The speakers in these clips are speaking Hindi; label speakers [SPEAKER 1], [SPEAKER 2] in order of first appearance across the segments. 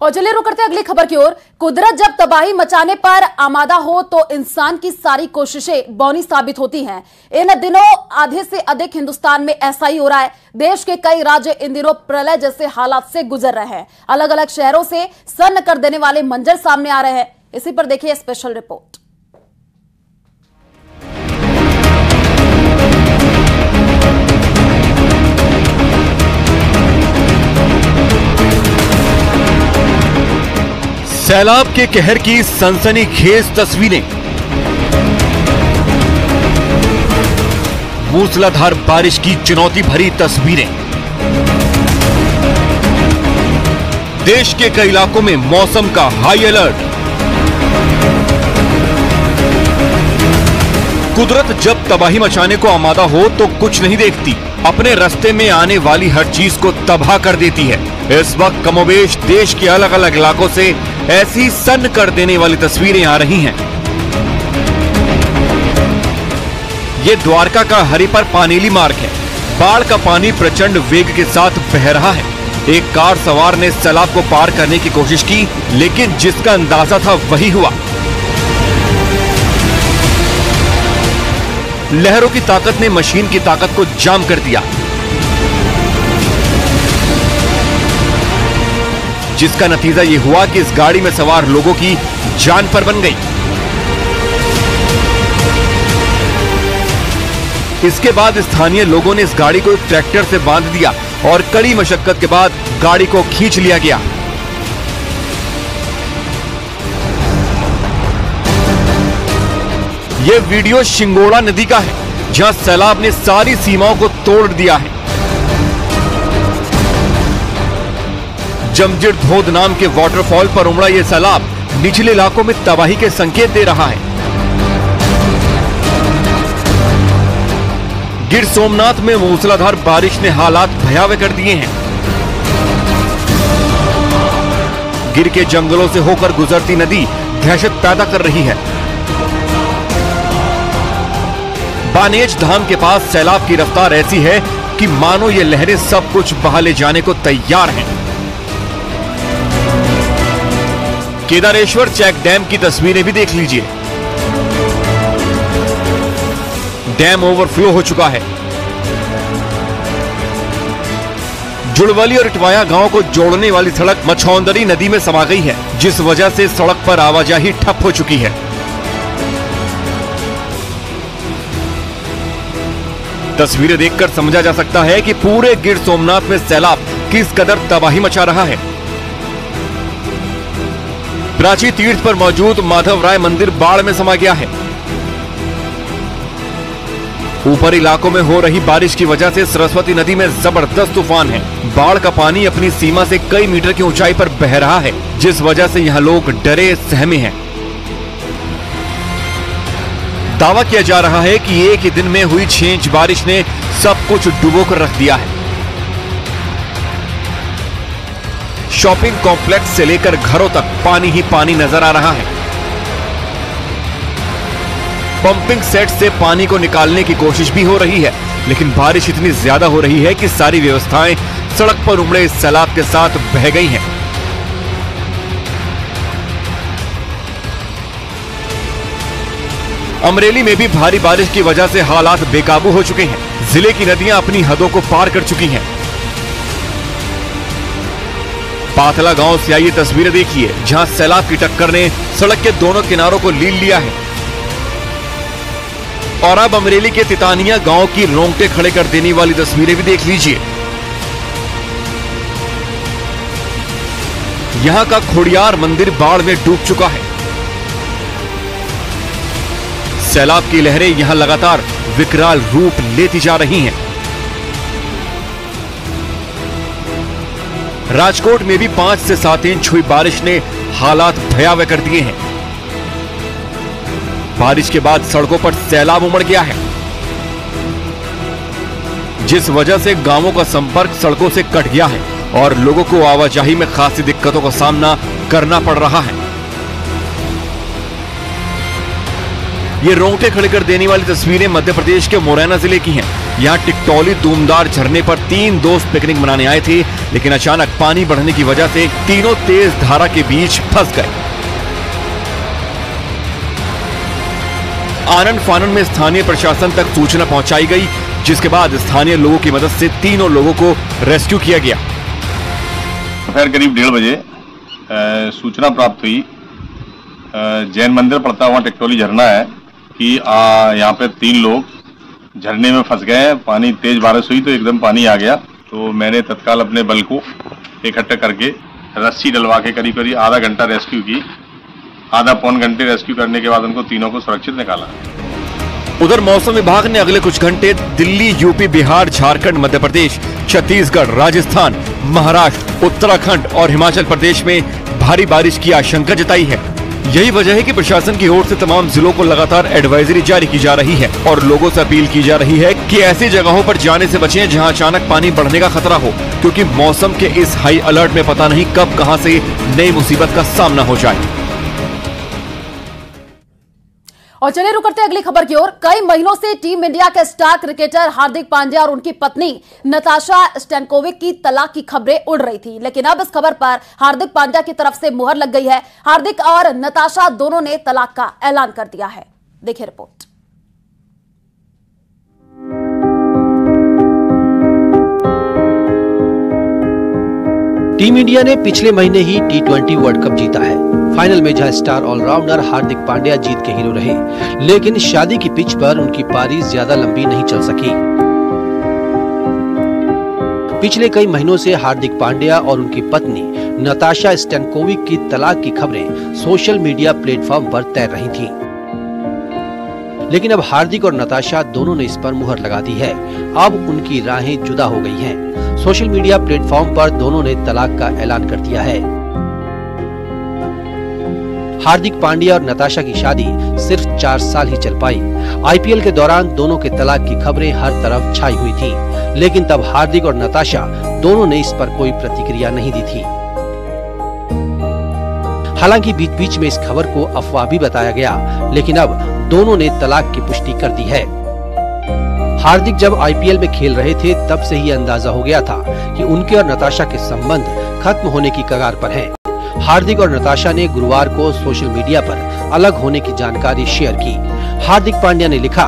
[SPEAKER 1] और चलिए रुक करते अगली खबर की ओर। कुदरत जब तबाही मचाने पर आमादा हो तो इंसान की सारी कोशिशें बौनी साबित होती हैं। इन दिनों आधे से अधिक हिंदुस्तान में ऐसा ही हो रहा है। देश के कई राज्य इन दिनों प्रलय जैसे हालात से गुजर रहे हैं। अलग अलग शहरों से सन्न कर देने वाले मंजर सामने आ रहे हैं। इसी पर देखिए स्पेशल रिपोर्ट।
[SPEAKER 2] सैलाब के कहर की सनसनी सनसनीखेज तस्वीरें। मूसलाधार बारिश की चुनौती भरी तस्वीरें। देश के कई इलाकों में मौसम का हाई अलर्ट। कुदरत जब तबाही मचाने को आमादा हो तो कुछ नहीं देखती। अपने रास्ते में आने वाली हर चीज़ को तबाह कर देती है। इस वक्त कमोबेश देश के अलग अलग इलाकों से ऐसी सन्न कर देने वाली तस्वीरें आ रही हैं। ये द्वारका का हरिपर पानीली मार्ग है। बाढ़ का पानी प्रचंड वेग के साथ बह रहा है। एक कार सवार ने सैलाब को पार करने की कोशिश की, लेकिन जिसका अंदाज़ा था वही हुआ। लहरों की ताकत ने मशीन की ताकत को जाम कर दिया। जिसका नतीजा ये हुआ कि इस गाड़ी में सवार लोगों की जान पर बन गई। इसके बाद स्थानीय लोगों ने इस गाड़ी को एक ट्रैक्टर से बाँध दिया और कड़ी मशक्कत के बाद गाड़ी को खींच लिया गया। यह वीडियो शिंगोड़ा नदी का है, जहाँ सैलाब ने सारी सीमाओं को तोड़ दिया है। जमजिर धोद नाम के वाटरफॉल पर उमड़ा यह सैलाब। निचले इलाकों में तबाही के संकेत दे रहा है। गिर सोमनाथ में मूसलाधार बारिश ने हालात भयावह कर दिए हैं। गिर के जंगलों से होकर गुजरती नदी दहशत पैदा कर रही है। बानेज धाम के पास सैलाब की रफ्तार ऐसी है कि मानो ये लहरें सब कुछ बहा ले जाने को तैयार हैं। केदारेश्वर चेक डैम की तस्वीरें भी देख लीजिए। डैम ओवरफ्लो हो चुका है। जुड़वली और इटवाया गाँव को जोड़ने वाली सड़क मछौंदरी नदी में समा गई है, जिस वजह से सड़क पर आवाजाही ठप हो चुकी है। तस्वीरें देखकर समझा जा सकता है कि पूरे गिर सोमनाथ में सैलाब किस कदर तबाही मचा रहा है। प्राची तीर्थ पर मौजूद माधव राय मंदिर बाढ़ में समा गया है। ऊपर इलाकों में हो रही बारिश की वजह से सरस्वती नदी में ज़बरदस्त तूफ़ान है। बाढ़ का पानी अपनी सीमा से कई मीटर की ऊंचाई पर बह रहा है, जिस वजह से यहाँ लोग डरे, सहमे हैं। दावा किया जा रहा है कि एक ही दिन में हुई छह इंच बारिश ने सब कुछ डुबो कर रख दिया है। शॉपिंग कॉम्प्लेक्स से लेकर घरों तक पानी ही पानी नज़र आ रहा है। पंपिंग सेट से पानी को निकालने की कोशिश भी हो रही है, लेकिन बारिश इतनी ज़्यादा हो रही है कि सारी व्यवस्थाएँ सड़क पर उमड़े इस सैलाब के साथ बह गई हैं। अमरेली में भी भारी बारिश की वजह से हालात बेकाबू हो चुके हैं। ज़िले की नदियाँ अपनी हदों को पार कर चुकी हैं। पाथला गाँव से आई ये तस्वीरें देखिए, जहाँ सैलाब की टक्कर ने सड़क के दोनों किनारों को लील लिया है। और अब अमरेली के तितानिया गाँव की रोंगटे खड़े कर देने वाली तस्वीरें भी देख लीजिए। यहाँ का खोड़ियार मंदिर बाढ़ में डूब चुका है। सैलाब की लहरें यहाँ लगातार विकराल रूप लेती जा रही हैं। राजकोट में भी पाँच से सात इंच हुई बारिश ने हालात भयावह कर दिए हैं। बारिश के बाद सड़कों पर सैलाब उमड़ गया है। जिस वजह से गाँवों का संपर्क सड़कों से कट गया है और लोगों को आवाजाही में खासी दिक्कतों का सामना करना पड़ रहा है। ये रोंगटे खड़े कर देने वाली तस्वीरें मध्य प्रदेश के मुरैना ज़िले की हैं। यहाँ टिकटौली दूमदार झरने पर तीन दोस्त पिकनिक मनाने आए थे, लेकिन अचानक पानी बढ़ने की वजह से तीनों तेज धारा के बीच फंस गए। आनंद फानन में स्थानीय प्रशासन तक सूचना पहुंचाई गई, जिसके बाद स्थानीय लोगों की मदद से तीनों लोगों को रेस्क्यू किया गया।
[SPEAKER 3] दोपहर करीब डेढ़ बजे सूचना प्राप्त हुई। जैन मंदिर पड़ता हुआ टेक्टोली झरना है कि यहाँ पे तीन लोग झरने में फंस गए, पानी तेज बारिश हुई तो एकदम पानी आ गया। तो मैंने तत्काल अपने बल को इकट्ठा करके रस्सी डलवा के करीब करीब आधा घंटा रेस्क्यू की। आधा पौन घंटे रेस्क्यू करने के बाद उनको तीनों को सुरक्षित निकाला।
[SPEAKER 2] उधर मौसम विभाग ने अगले कुछ घंटे दिल्ली, यूपी, बिहार, झारखंड, मध्य प्रदेश, छत्तीसगढ़, राजस्थान, महाराष्ट्र, उत्तराखंड और हिमाचल प्रदेश में भारी बारिश की आशंका जताई है। यही वजह है कि प्रशासन की ओर से तमाम जिलों को लगातार एडवाइजरी जारी की जा रही है और लोगों से अपील की जा रही है कि ऐसी जगहों पर जाने से बचें जहाँ अचानक पानी बढ़ने का खतरा हो, क्योंकि मौसम के इस हाई अलर्ट में पता नहीं कब कहाँ से नई मुसीबत का सामना हो जाए।
[SPEAKER 1] और चलिए रुक करते अगली खबर की ओर। कई महीनों से टीम इंडिया के स्टार क्रिकेटर हार्दिक पांड्या और उनकी पत्नी नताशा स्टैनकोविक की तलाक की खबरें उड़ रही थी। लेकिन अब इस खबर पर हार्दिक पांड्या की तरफ़ से मुहर लग गई है। हार्दिक और नताशा दोनों ने तलाक का ऐलान कर दिया है। देखिए रिपोर्ट।
[SPEAKER 4] टीम इंडिया ने पिछले महीने ही टी ट्वेंटी वर्ल्ड कप जीता है फाइनल में जहाँ स्टार ऑलराउंडर हार्दिक पांड्या जीत के हीरो रहे, लेकिन शादी की पिच पर उनकी पारी ज़्यादा लंबी नहीं चल सकी पिछले कई महीनों से हार्दिक पांड्या और उनकी पत्नी नताशा स्टेनकोविक की तलाक की खबरें सोशल मीडिया प्लेटफॉर्म पर तैर रही थीं। लेकिन अब हार्दिक और नताशा दोनों ने इस पर मुहर लगा दी है अब उनकी राहें जुदा हो गई हैं। सोशल मीडिया प्लेटफॉर्म पर दोनों ने तलाक का ऐलान कर दिया है। हार्दिक पांड्या और नताशा की शादी सिर्फ़ चार साल ही चल पाई। आईपीएल के दौरान दोनों के तलाक की खबरें हर तरफ़ छाई हुई थी, लेकिन तब हार्दिक और नताशा दोनों ने इस पर कोई प्रतिक्रिया नहीं दी थी। हालाँकि बीच बीच में इस खबर को अफवाह भी बताया गया, लेकिन अब दोनों ने तलाक की पुष्टि कर दी है। हार्दिक जब आईपीएल में खेल रहे थे, तब से ही अंदाज़ा हो गया था कि उनके और नताशा के संबंध खत्म होने की कगार पर हैं। हार्दिक और नताशा ने गुरुवार को सोशल मीडिया पर अलग होने की जानकारी शेयर की हार्दिक पांड्या ने लिखा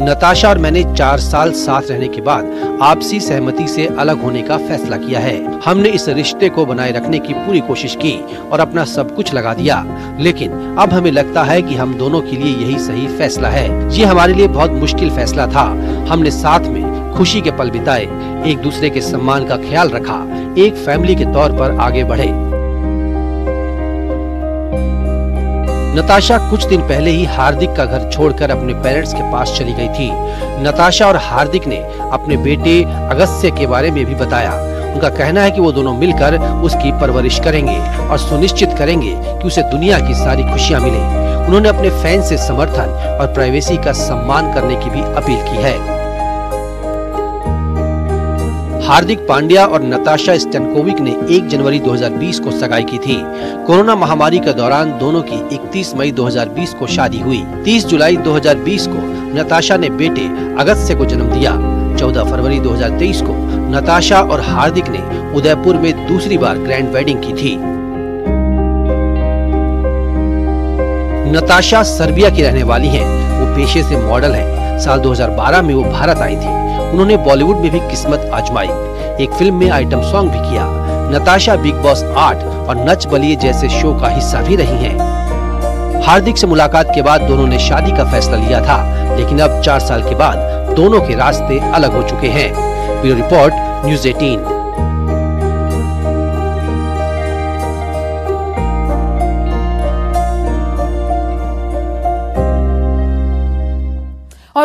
[SPEAKER 4] नताशा और मैंने चार साल साथ रहने के बाद आपसी सहमति से अलग होने का फैसला किया है। हमने इस रिश्ते को बनाए रखने की पूरी कोशिश की और अपना सब कुछ लगा दिया। लेकिन अब हमें लगता है कि हम दोनों के लिए यही सही फैसला है। ये हमारे लिए बहुत मुश्किल फैसला था। हमने साथ में खुशी के पल बिताए, एक दूसरे के सम्मान का ख्याल रखा, एक फैमिली के तौर पर आगे बढ़े। नताशा कुछ दिन पहले ही हार्दिक का घर छोड़कर अपने पेरेंट्स के पास चली गई थी। नताशा और हार्दिक ने अपने बेटे अगस्त्य के बारे में भी बताया। उनका कहना है कि वो दोनों मिलकर उसकी परवरिश करेंगे और सुनिश्चित करेंगे कि उसे दुनिया की सारी खुशियाँ मिले। उन्होंने अपने फ़ैन से समर्थन और प्राइवेसी का सम्मान करने की भी अपील की है। हार्दिक पांड्या और नताशा स्टैनकोविक ने 1 जनवरी 2020 को सगाई की थी। कोरोना महामारी के दौरान दोनों की 31 मई 2020 को शादी हुई। 30 जुलाई 2020 को नताशा ने बेटे अगस्त को जन्म दिया। 14 फरवरी 2023 को नताशा और हार्दिक ने उदयपुर में दूसरी बार ग्रैंड वेडिंग की थी। नताशा सर्बिया की रहने वाली हैं। वो पेशे से मॉडल हैं। साल 2012 में वो भारत आई थी। उन्होंने बॉलीवुड में भी किस्मत आजमाई। एक फ़िल्म में आइटम सॉन्ग भी किया। नताशा, बिग बॉस आठ और नच बलिए जैसे शो का हिस्सा भी रही हैं। हार्दिक से मुलाकात के बाद दोनों ने शादी का फैसला लिया था, लेकिन अब चार साल के बाद दोनों के रास्ते अलग हो चुके हैं। ब्यूरो रिपोर्ट, न्यूज़ 18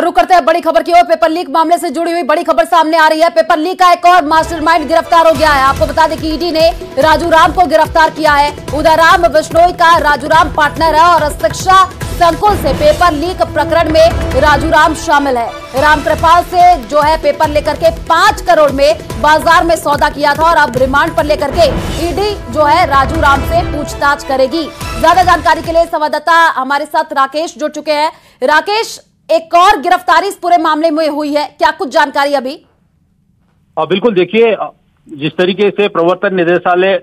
[SPEAKER 1] और रुक करते हैं बड़ी खबर की ओर। पेपर लीक मामले से जुड़ी हुई बड़ी खबर सामने आ रही है। पेपर लीक का एक और मास्टरमाइंड गिरफ़्तार हो गया है। आपको बता दें कि ईडी ने राजू राम को गिरफ़्तार किया है। उदयराम बिश्नोई का राजू राम पार्टनर है और शिक्षा संकुल से पेपर लीक प्रकरण में राजू राम शामिल है। रामकृपाल से जो है पेपर लेकर के पाँच करोड़ में बाज़ार में सौदा किया था और अब रिमांड पर लेकर के ईडी जो है राजू राम से पूछताछ करेगी। ज़्यादा जानकारी के लिए संवाददाता हमारे साथ राकेश जुड़ चुके हैं। राकेश एक और गिरफ्तारी इस पूरे मामले में हुई है। क्या कुछ जानकारी अभी?
[SPEAKER 5] आ, बिल्कुल। देखिए जिस तरीके से प्रवर्तन निदेशालय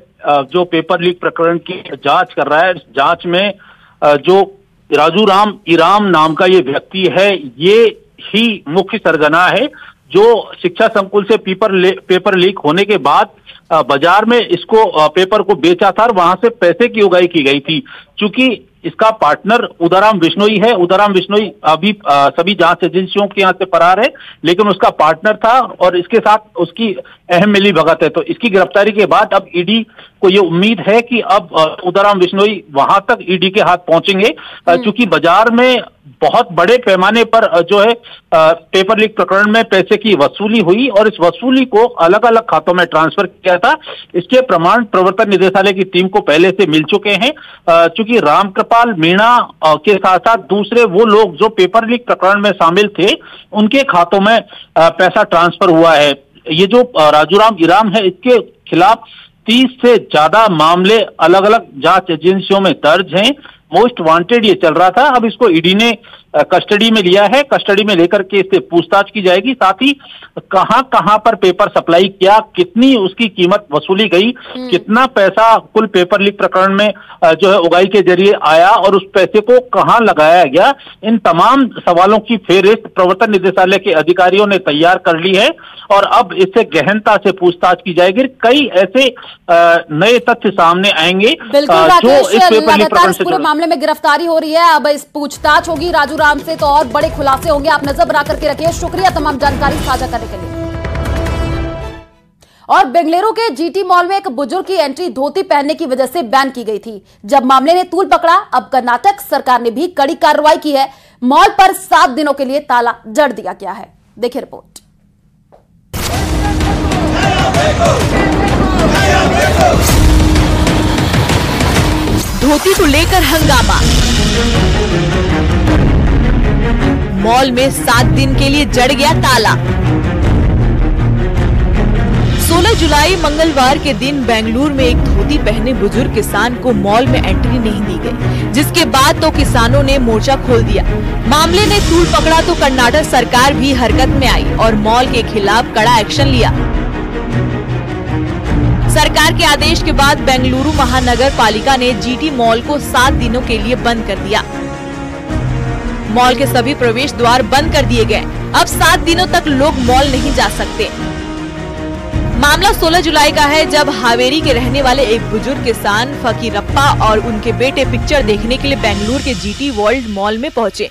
[SPEAKER 5] जो पेपर लीक प्रकरण की जाँच कर रहा है जाँच में जो राजू राम ईराम नाम का ये व्यक्ति है ये ही मुख्य सरगना है जो शिक्षा संकुल से पेपर पेपर लीक होने के बाद बाज़ार में इसको पेपर को बेचा था और वहाँ से पैसे की उगाई की गई थी। क्योंकि इसका पार्टनर उदाराम विश्नोई है। उदाराम विश्नोई अभी आ, सभी जाँच एजेंसियों के यहाँ से फरार है लेकिन उसका पार्टनर था और इसके साथ उसकी अहम मिली भगत है। तो इसकी गिरफ्तारी के बाद अब ईडी को ये उम्मीद है कि अब उदाराम विश्नोई वहाँ तक ईडी के हाथ पहुँचेंगे। क्योंकि हम्म। बाज़ार में बहुत बड़े पैमाने पर जो है पेपर लीक प्रकरण में पैसे की वसूली हुई और इस वसूली को अलग अलग खातों में ट्रांसफ़र किया था। इसके प्रमाण प्रवर्तन निदेशालय की टीम को पहले से मिल चुके हैं। चूँकि रामकृपाल मीणा के साथ साथ दूसरे वो लोग जो पेपर लीक प्रकरण में शामिल थे उनके खातों में पैसा ट्रांसफ़र हुआ है। ये जो राजूराम इराम है इसके खिलाफ तीस से ज़्यादा मामले अलग अलग जाँच एजेंसियों में दर्ज हैं। मोस्ट वांटेड ये चल रहा था। अब इसको ईडी ने कस्टडी में लिया है। कस्टडी में लेकर के इससे पूछताछ की जाएगी। साथ ही कहाँ कहाँ पर पेपर सप्लाई किया कितनी उसकी कीमत वसूली गई हम्म। कितना पैसा कुल पेपर लीक प्रकरण में जो है उगाई के ज़रिए आया और उस पैसे को कहाँ लगाया गया इन तमाम सवालों की फेरिस्त प्रवर्तन निदेशालय के अधिकारियों ने तैयार कर ली है और अब इससे गहनता से पूछताछ की जाएगी। कई ऐसे नए तथ्य सामने आएँगे
[SPEAKER 1] जो इस पेपर लीक प्रकरण से मामले में गिरफ्तारी हो रही है। अब इस पूछताछ होगी। राजू राम से तो और बड़े खुलासे होंगे। आप नज़र बना करके रखिए। शुक्रिया तमाम जानकारी साझा करने के लिए। और बेंगलुरु के जीटी मॉल में एक बुज़ुर्ग की एंट्री धोती पहनने की वजह से बैन की गई थी। जब मामले ने तूल पकड़ा, अब कर्नाटक सरकार ने भी कड़ी कार्रवाई की है। मॉल पर सात दिनों के लिए ताला जड़ दिया गया है। देखिए रिपोर्ट।
[SPEAKER 6] धोती को लेकर हंगामा। मॉल में सात दिन के लिए जड़ गया ताला। 16 जुलाई मंगलवार के दिन बेंगलुरु में एक धोती पहने बुज़ुर्ग किसान को मॉल में एंट्री नहीं दी गई, जिसके बाद तो किसानों ने मोर्चा खोल दिया। मामले ने तूल पकड़ा तो कर्नाटक सरकार भी हरकत में आई और मॉल के खिलाफ कड़ा एक्शन लिया। सरकार के आदेश के बाद बेंगलुरु महानगर पालिका ने जीटी मॉल को सात दिनों के लिए बंद कर दिया। मॉल के सभी प्रवेश द्वार बंद कर दिए गए। अब सात दिनों तक लोग मॉल नहीं जा सकते। मामला 16 जुलाई का है, जब हावेरी के रहने वाले एक बुज़ुर्ग किसान फकीरप्पा और उनके बेटे पिक्चर देखने के लिए बेंगलुरु के जीटी वर्ल्ड मॉल में पहुँचे।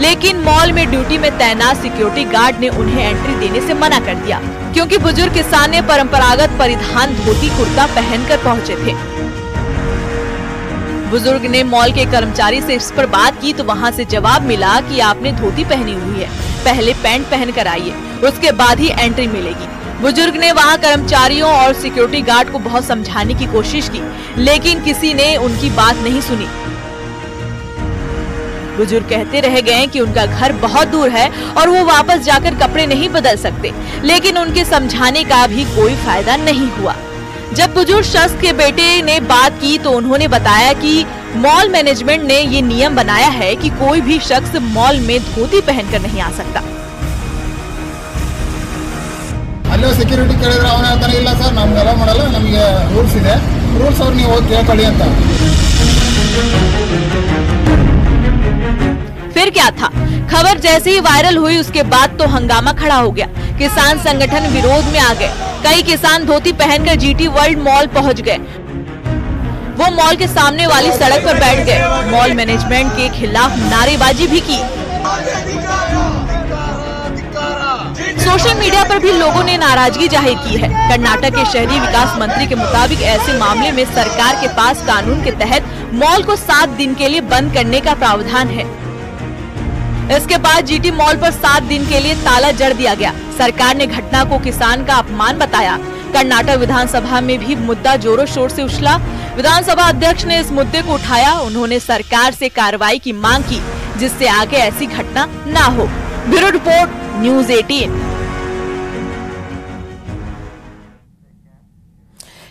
[SPEAKER 6] लेकिन मॉल में ड्यूटी में तैनात सिक्योरिटी गार्ड ने उन्हें एंट्री देने से मना कर दिया, क्योंकि बुज़ुर्ग किसान ने परंपरागत परिधान धोती कुर्ता पहनकर पहुँचे थे। बुज़ुर्ग ने मॉल के कर्मचारी से इस पर बात की तो वहाँ से जवाब मिला कि आपने धोती पहनी हुई है, पहले पैंट पहन कर आइए, उसके बाद ही एंट्री मिलेगी। बुज़ुर्ग ने वहाँ कर्मचारियों और सिक्योरिटी गार्ड को बहुत समझाने की कोशिश की, लेकिन किसी ने उनकी बात नहीं सुनी। बुजुर्ग कहते रह गए कि उनका घर बहुत दूर है और वो वापस जाकर कपड़े नहीं बदल सकते लेकिन उनके समझाने का भी कोई फायदा नहीं हुआ जब बुजुर्ग शख्स के बेटे ने बात की तो उन्होंने बताया कि मॉल मैनेजमेंट ने ये नियम बनाया है कि कोई भी शख्स मॉल में धोती पहनकर नहीं आ सकता
[SPEAKER 7] ಅಲ್ಲೋ ಸೆಕ್ಯೂರಿಟಿ ಕೇಳಿದ್ರೆ ಅವನ ಹೇಳ್ತಾನೆ ಇಲ್ಲ ಸರ್ ನಮ್ಗೆಲ್ಲ ಮಾಡಲ್ಲ ನಮಗೆ ರೂಲ್ಸ್ ಇದೆ ರೂಲ್ಸ್ ಅವ್ರು ನೀವು ಹೋಗಿ ಕೇಳ್ಕೊಳ್ಳಿ ಅಂತ
[SPEAKER 6] फिर क्या था? खबर जैसे ही वायरल हुई, उसके बाद तो हंगामा खड़ा हो गया। किसान संगठन विरोध में आ गए। कई किसान धोती पहनकर जीटी वर्ल्ड मॉल पहुँच गए। वो मॉल के सामने वाली सड़क पर बैठ गए। मॉल मैनेजमेंट के खिलाफ नारेबाजी भी की। सोशल मीडिया पर भी लोगों ने नाराज़गी ज़ाहिर की है। कर्नाटक के शहरी विकास मंत्री के मुताबिक ऐसे मामले में सरकार के पास कानून के तहत मॉल को सात दिन के लिए बंद करने का प्रावधान है। इसके बाद जीटी मॉल पर सात दिन के लिए ताला जड़ दिया गया। सरकार ने घटना को किसान का अपमान बताया। कर्नाटक विधानसभा में भी मुद्दा जोरों शोर से उछला। विधानसभा अध्यक्ष ने इस मुद्दे को उठाया। उन्होंने सरकार से कार्रवाई की मांग की, जिससे आगे ऐसी घटना न हो। ब्यूरो रिपोर्ट, न्यूज़ 18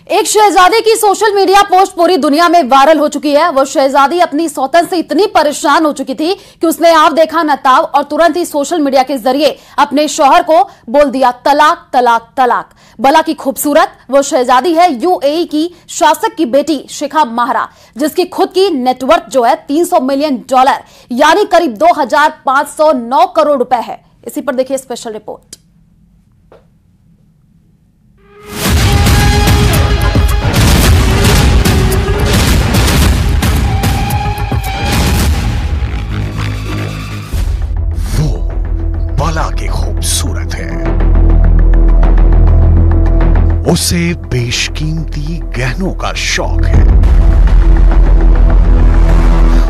[SPEAKER 1] एक शहजादी की सोशल मीडिया पोस्ट पूरी दुनिया में वायरल हो चुकी है। वो शहजादी अपनी सौतन से इतनी परेशान हो चुकी थी कि उसने आप देखा नताब और तुरंत ही सोशल मीडिया के ज़रिए अपने शौहर को बोल दिया, तलाक तलाक तलाक। बला की खूबसूरत, वो शहजादी है यूएई की शासक की बेटी शिखा माहरा, जिसकी खुद की नेटवर्थ जो है 300 मिलियन डॉलर, यानी करीब 2509 करोड़ रुपए है। इसी पर देखिए स्पेशल रिपोर्ट
[SPEAKER 8] उसे बेशकीमती गहनों का शौक है।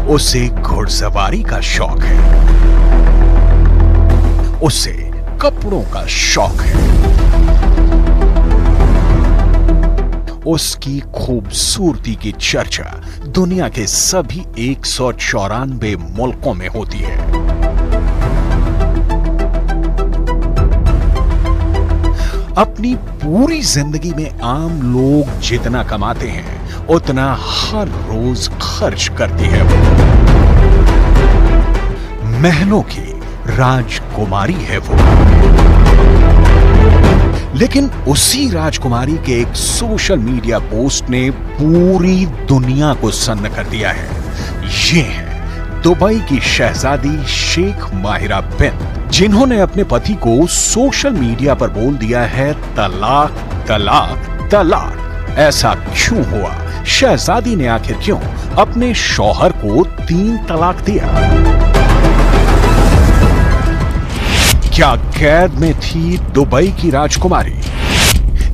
[SPEAKER 8] उसे घुड़सवारी का शौक है। उसे कपड़ों का शौक है। उसकी खूबसूरती की चर्चा दुनिया के सभी एक सौ चौरानवे मुल्कों में होती है। अपनी पूरी ज़िंदगी में आम लोग जितना कमाते हैं, उतना हर रोज खर्च करती है वो। महलों की राजकुमारी है वो। लेकिन उसी राजकुमारी के एक सोशल मीडिया पोस्ट ने पूरी दुनिया को सन्न कर दिया है। ये है दुबई की शहजादी शेख माहिरा बिन। जिन्होंने अपने पति को सोशल मीडिया पर बोल दिया है, तलाक तलाक तलाक। ऐसा क्यों हुआ? शहजादी ने आखिर क्यों अपने शौहर को तीन तलाक दिया? क्या कैद में थी दुबई की राजकुमारी?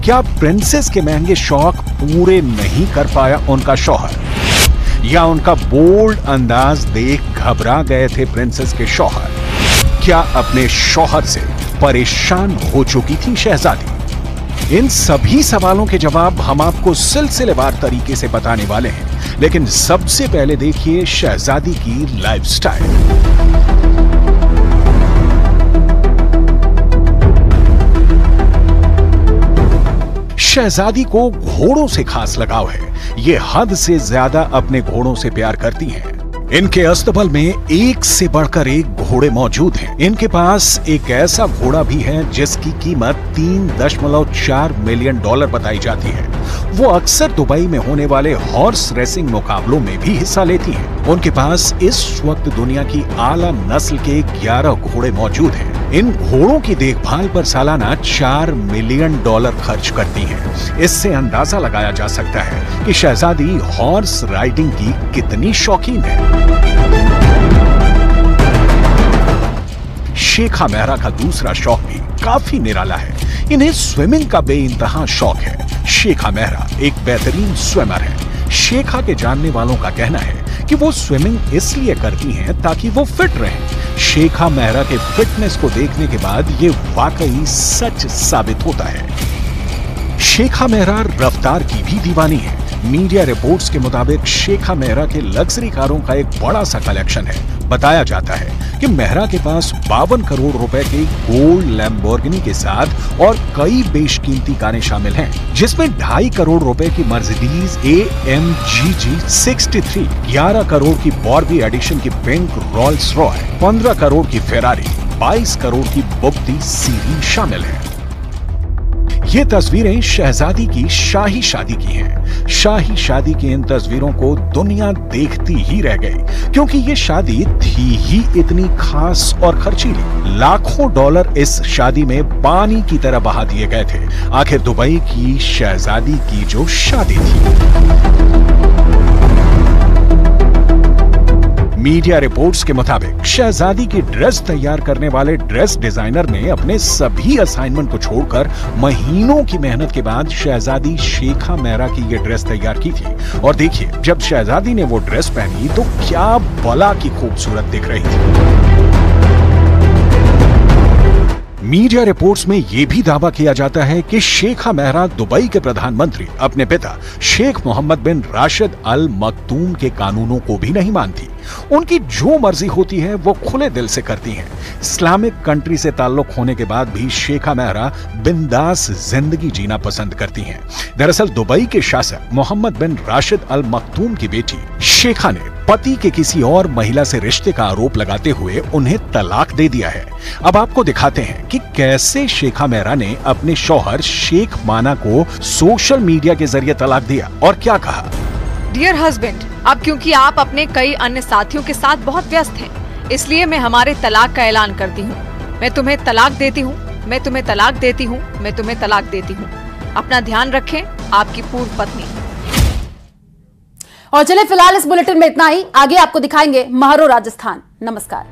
[SPEAKER 8] क्या प्रिंसेस के महँगे शौक पूरे नहीं कर पाया उनका शौहर? या उनका बोल्ड अंदाज देख घबरा गए थे प्रिंसेस के शौहर? क्या अपने शौहर से परेशान हो चुकी थी शहजादी? इन सभी सवालों के जवाब हम आपको सिलसिलेवार तरीके से बताने वाले हैं, लेकिन सबसे पहले देखिए शहजादी की लाइफस्टाइल शहजादी को घोड़ों से खास लगाव है। ये हद से ज़्यादा अपने घोड़ों से प्यार करती हैं। इनके अस्तबल में एक से बढ़कर एक घोड़े मौजूद हैं। इनके पास एक ऐसा घोड़ा भी है जिसकी कीमत तीन दशमलव चार मिलियन डॉलर बताई जाती है। वो अक्सर दुबई में होने वाले हॉर्स रेसिंग मुकाबलों में भी हिस्सा लेती है। उनके पास इस वक्त दुनिया की आला नस्ल के 11 घोड़े मौजूद हैं। इन घोड़ों की देखभाल पर सालाना चार मिलियन डॉलर खर्च करती हैं। इससे अंदाज़ा लगाया जा सकता है कि शहजादी हॉर्स राइडिंग की कितनी शौकीन है। शेखा मेहरा का दूसरा शौक भी काफ़ी निराला है। इन्हें स्विमिंग का बेइंतहा शौक है। शेखा मेहरा एक बेहतरीन स्विमर है। शेखा के जानने वालों का कहना है कि वो स्विमिंग इसलिए करती हैं ताकि वो फिट रहें शेखा मेहरा के फिटनेस को देखने के बाद ये वाकई सच साबित होता है। शेखा मेहरा रफ्तार की भी दीवानी है। मीडिया रिपोर्ट्स के मुताबिक शेखा मेहरा के लग्जरी कारों का एक बड़ा सा कलेक्शन है। बताया जाता है कि मेहरा के पास बावन करोड़ रुपए के गोल्ड लैम्बोर्गिनी के साथ और कई बेशकीमती कारें शामिल हैं, जिसमें ढाई करोड़ रुपए की Mercedes A M G ji sixty three, ग्यारह करोड़ की बॉर्बी एडिशन की पिंक रॉल्स रॉय, पंद्रह करोड़ की फेरारी, बाईस करोड़ की बुगती सीरी शामिल है। ये तस्वीरें शहजादी की शाही शादी की हैं। शाही शादी की इन तस्वीरों को दुनिया देखती ही रह गई, क्योंकि ये शादी थी ही इतनी खास और खर्चीली। लाखों डॉलर इस शादी में पानी की तरह बहा दिए गए थे। आखिर दुबई की शहजादी की जो शादी थी। मीडिया रिपोर्ट्स के मुताबिक, शहजादी की ड्रेस तैयार करने वाले ड्रेस डिज़ाइनर ने अपने सभी असाइनमेंट को छोड़कर महीनों की मेहनत के बाद शहजादी शेखा मेहरा की ये ड्रेस तैयार की थी। और देखिए, जब शहजादी ने वो ड्रेस पहनी तो क्या बला की खूबसूरत दिख रही थी। मीडिया रिपोर्ट्स में यह भी दावा किया जाता है कि शेखा मेहरा दुबई के प्रधानमंत्री, अपने पिता, शेख मोहम्मद बिन राशिद अल मखतूम के कानूनों को भी नहीं मानती। उनकी जो मर्ज़ी होती है, वो खुले दिल से करती हैं। इस्लामिक कंट्री से ताल्लुक होने के बाद भी शेखा मेहरा बिंदास ज़िंदगी जीना पसंद करती हैं। दरअसल दुबई के शासक मोहम्मद बिन राशिद अल मखतूम की बेटी शेखा ने पति के किसी और महिला से रिश्ते का आरोप लगाते हुए उन्हें तलाक दे दिया है। अब आपको दिखाते हैं कि कैसे शेखा मेहरा ने अपने शौहर शेख माना को सोशल मीडिया के ज़रिए तलाक दिया और क्या कहा।
[SPEAKER 9] डियर हस्बैंड अब क्योंकि आप अपने कई अन्य साथियों के साथ बहुत व्यस्त हैं, इसलिए मैं हमारे तलाक का ऐलान करती हूँ। मैं तुम्हें तलाक देती हूँ मैं तुम्हें तलाक देती हूँ मैं तुम्हें तलाक देती हूँ। अपना ध्यान रखें आपकी पूर्व पत्नी।
[SPEAKER 1] और चले फ़िलहाल इस बुलेटिन में इतना ही। आगे आपको दिखाएँगे महारो राजस्थान। नमस्कार।